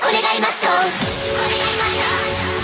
お願いマッソお願いマッソ